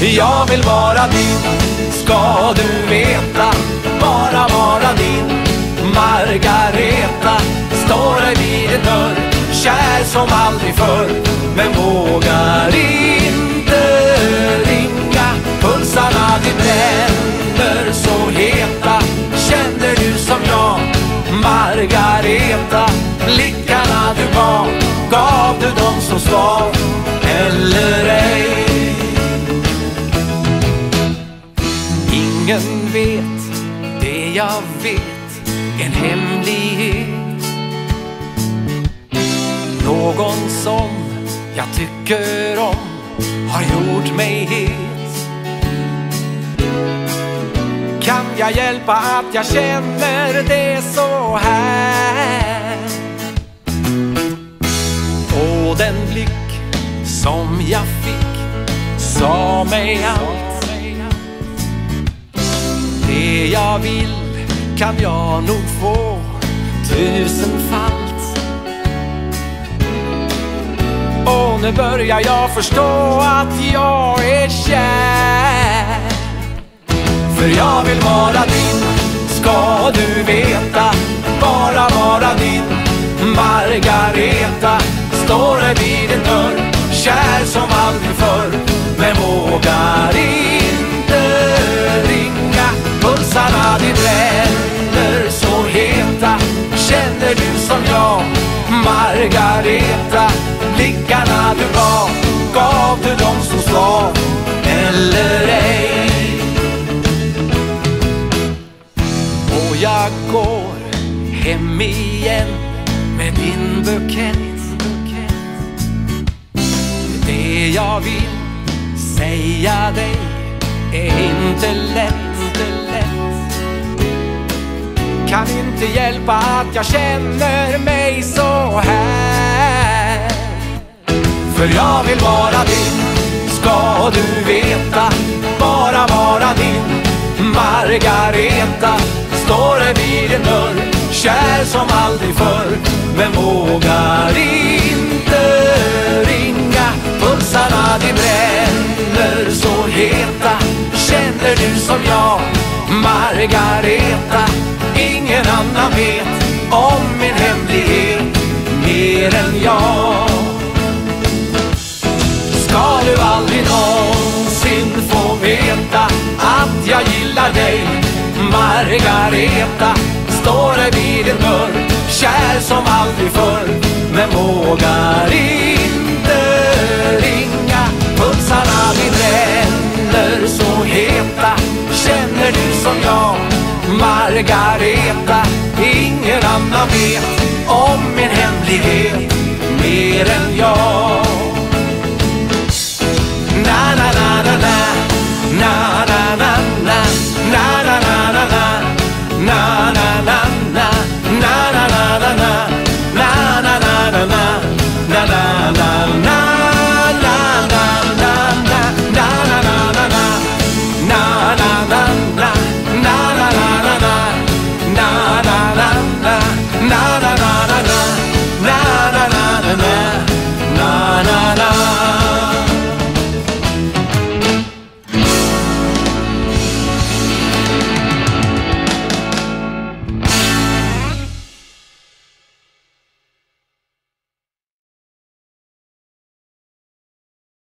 Jag vill vara din, ska du veta Bara vara din. Margareta Står dig vid en dörr Kär som aldrig förr. Men vågar inte ringa Pulsarna de bränner så heta. Känner du som jag Margareta Blickarna du gav Gav du dem som svar. Jag vet En hemlighet. Någon som jag tycker om Har gjort mig het. Kan jag hjälpa att jag känner det så här? Och den blick som jag fick sa mig allt. Det jag vill kan jag nog få tusenfalt Och nu börjar jag förstå att jag är kär. För jag vill vara din, ska du veta. Bara vara din Margareta Står här vid din dörr. Kär som aldrig förr. Margareta Blickarna du gav Gav du dem som svar Eller ej. Och jag går hem igen med din bukett. Det jag vill säga dig är inte lätt, inte lätt. Kan inte hjälpa att jag känner mig så här. För jag vill vara din, ska du veta Bara vara din. Margareta Står det vid din dörr. Kär som aldrig förr. Men vågar inte ringa? Pulsarna de bränner så heta. Känner du som jag Margareta? Ingen annan vet om min hemlighet Mer än jag. Ska du aldrig någonsin få veta att jag gillar dig Margareta? Margareta Ingen annan vet om